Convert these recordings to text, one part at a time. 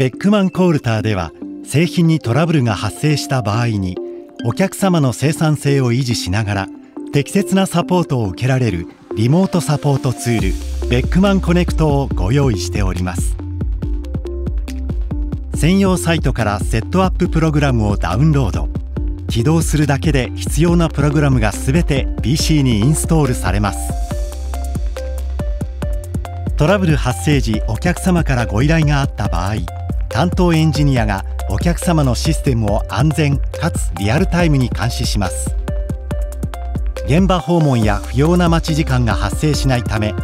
ベックマンコールターでは製品にトラブルが発生した場合にお客様の生産性を維持しながら適切なサポートを受けられるリモートサポートツールベックマンコネクトをご用意しております。専用サイトからセットアッププログラムをダウンロード。起動するだけで必要なプログラムがすべて PC にインストールされます。トラブル発生時お客様からご依頼があった場合担当エンジニアがお客様のシステムを安全かつリアルタイムに監視します。現場訪問や不要な待ち時間が発生しないため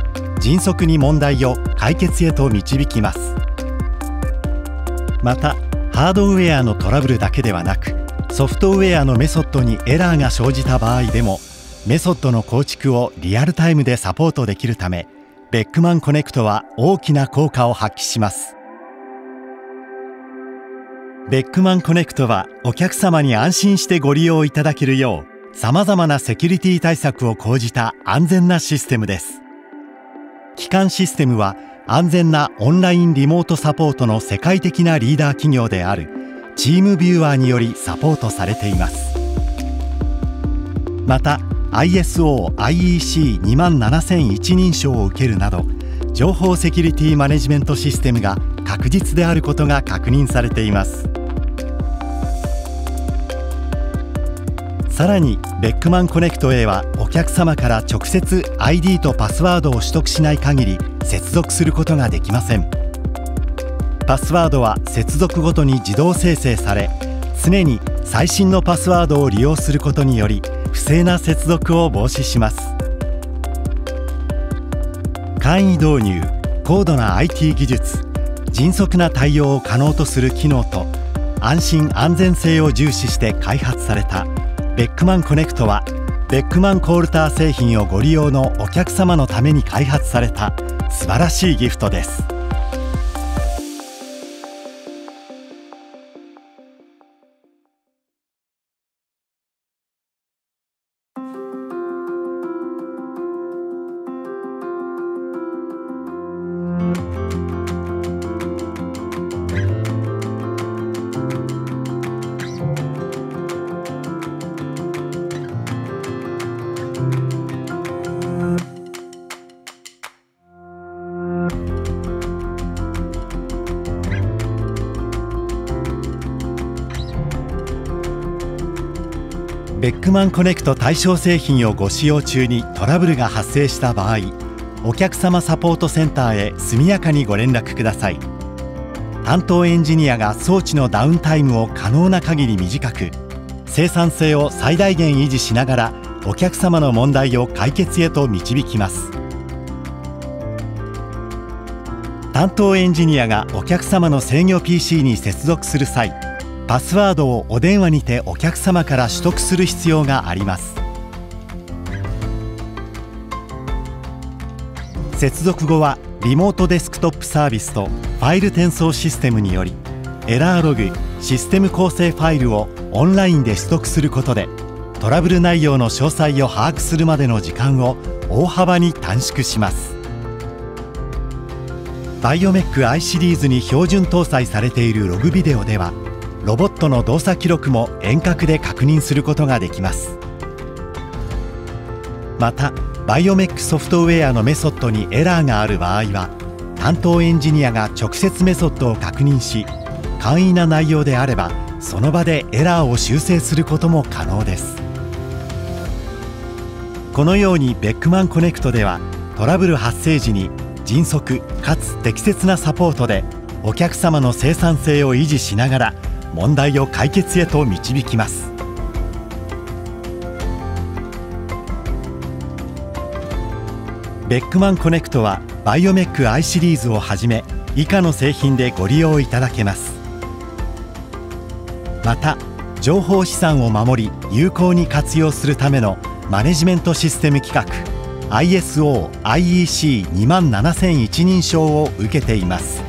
迅速に問題を解決へと導きます。またハードウェアのトラブルだけではなくソフトウェアのメソッドにエラーが生じた場合でもメソッドの構築をリアルタイムでサポートできるためベックマンコネクトは大きな効果を発揮します。ベックマンコネクトはお客様に安心してご利用いただけるようさまざまなセキュリティ対策を講じた安全なシステムです。基幹システムは安全なオンラインリモートサポートの世界的なリーダー企業であるチームビューアーによりサポートされています。また ISO、IEC27001 認証を受けるなど情報セキュリティマネジメントシステムが確実であることが確認されています。さらにベックマンコネクト A はお客様から直接 ID とパスワードを取得しない限り接続することができません。パスワードは接続ごとに自動生成され常に最新のパスワードを利用することにより不正な接続を防止します。簡易導入高度な IT 技術迅速な対応を可能とする機能と安心安全性を重視して開発された。ベックマンコネクトはベックマンコールター製品をご利用のお客様のために開発された素晴らしいギフトです。ベックマンコネクト対象製品をご使用中にトラブルが発生した場合お客様サポートセンターへ速やかにご連絡ください。担当エンジニアが装置のダウンタイムを可能な限り短く生産性を最大限維持しながらお客様の問題を解決へと導きます。担当エンジニアがお客様の制御 PC に接続する際パスワードをお電話にてお客様から取得する必要があります。接続後はリモートデスクトップサービスとファイル転送システムによりエラーログシステム構成ファイルをオンラインで取得することでトラブル内容の詳細を把握するまでの時間を大幅に短縮します。バイオメック i シリーズに標準搭載されているログビデオではロボットの動作記録も遠隔で確認することができます。また Biomek ソフトウェアのメソッドにエラーがある場合は担当エンジニアが直接メソッドを確認し簡易な内容であればその場でエラーを修正することも可能です。このように BeckmanConnect ではトラブル発生時に迅速かつ適切なサポートでお客様の生産性を維持しながら問題を解決へと導きます。ベックマンコネクトはバイオメック i シリーズをはじめ以下の製品でご利用いただけます。また情報資産を守り有効に活用するためのマネジメントシステム規格 ISO/IEC2 万7001認証を受けています。